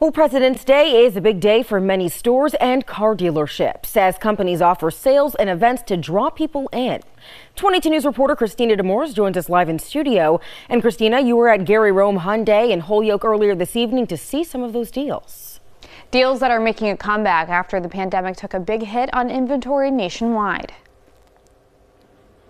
Well, President's Day is a big day for many stores and car dealerships as companies offer sales and events to draw people in. 22 News reporter Christina Demores joins us live in studio. And Christina, you were at Gary Rome Hyundai in Holyoke earlier this evening to see some of those deals. Deals that are making a comeback after the pandemic took a big hit on inventory nationwide.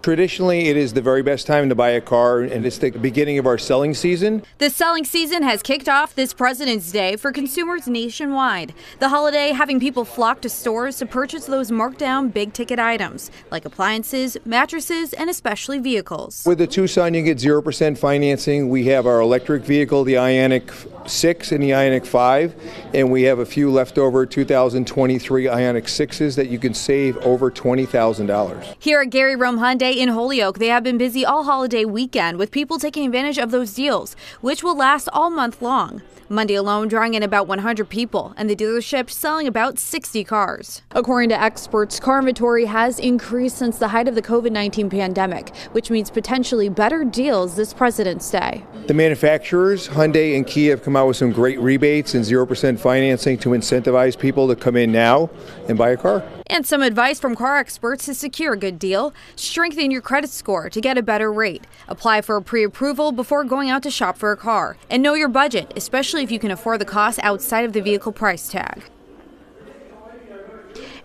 Traditionally, it is the very best time to buy a car, and it's the beginning of our selling season. The selling season has kicked off this President's Day for consumers nationwide. The holiday having people flock to stores to purchase those marked down big ticket items like appliances, mattresses, and especially vehicles. With the Tucson, you get 0% financing. We have our electric vehicle, the Ioniq 6 and the Ioniq 5, and we have a few leftover 2023 Ioniq 6s that you can save over $20,000. Here at Gary Rome Hyundai in Holyoke, they have been busy all holiday weekend with people taking advantage of those deals, which will last all month long. Monday alone drawing in about 100 people, and the dealership selling about 60 cars. According to experts, car inventory has increased since the height of the COVID 19 pandemic, which means potentially better deals this President's Day. The manufacturers, Hyundai and Kia, have come out with some great rebates and 0% financing to incentivize people to come in now and buy a car. And some advice from car experts to secure a good deal strengthen your credit score to get a better rate. Apply for a pre approval before going out to shop for a car. And know your budget, especially if you can afford the cost outside of the vehicle price tag.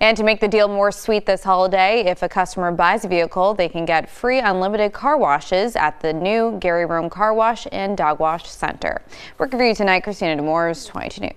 And to make the deal more sweet this holiday, if a customer buys a vehicle, they can get free unlimited car washes at the new Gary Rome Car Wash and Dog Wash Center. Working for you tonight, Christina Demores, 22 News.